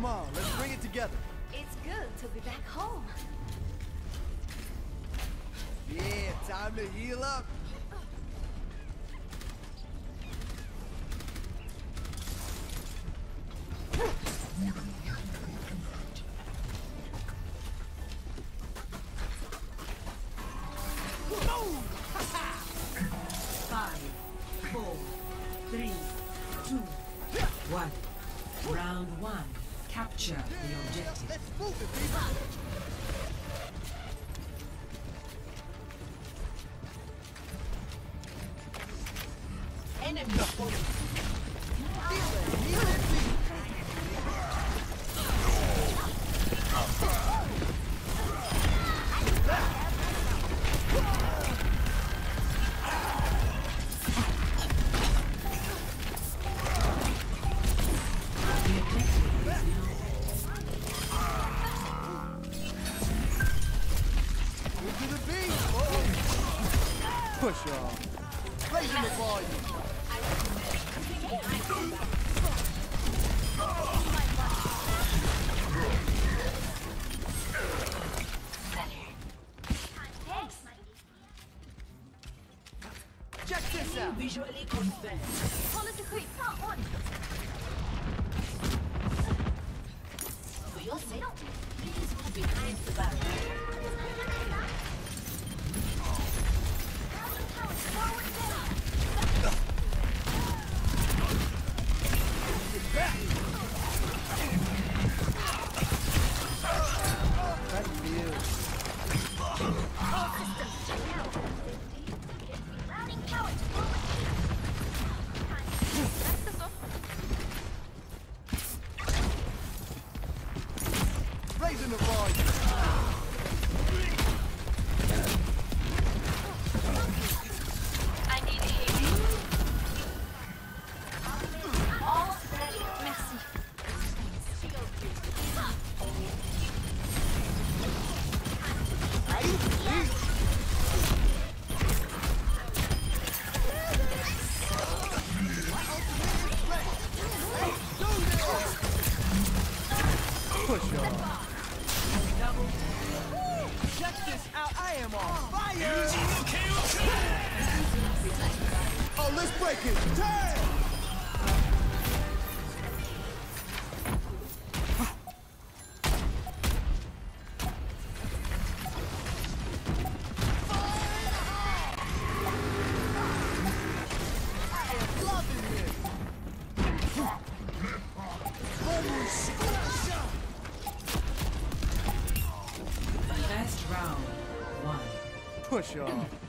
Come on, let's bring it together. It's good to be back home. Yeah, time to heal up. Capture the objective. Let's move it, people. Enemy Push on. Raising the volume. Check this out. visually confirmed. Policy quick. For your sake, please move behind the barrier. First round. One. Push on.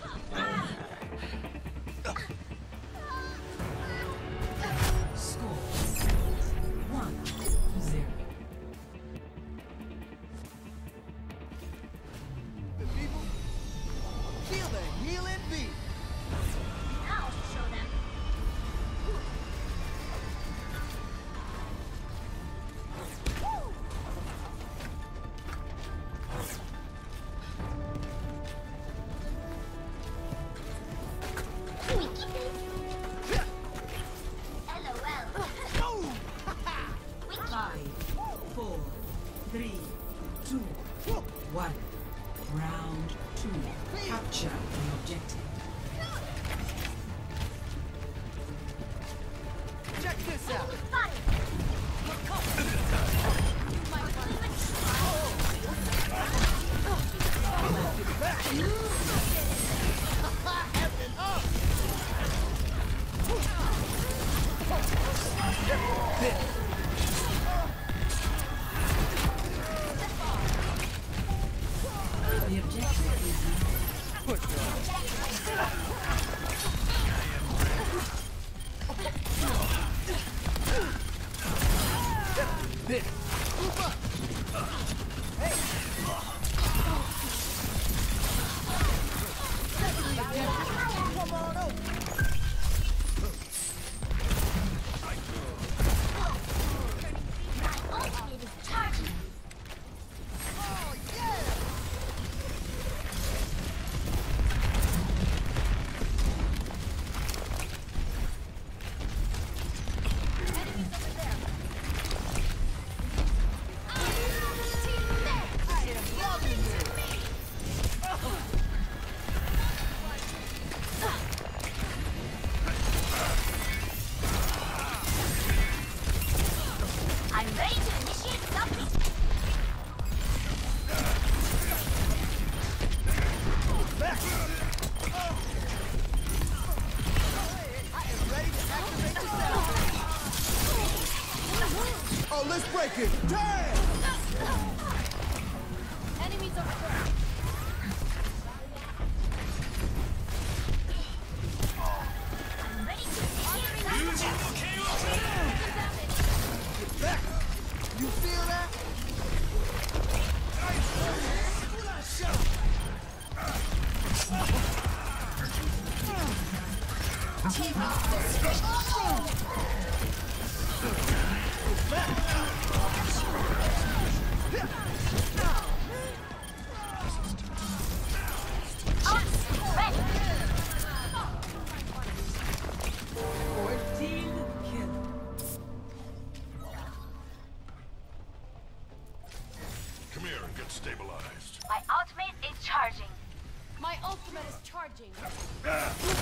Take it! Damn! Enemies over there. Ready to Get back! You feel that? Team kill. Come here and get stabilized. My ultimate is charging. My ultimate is charging. Move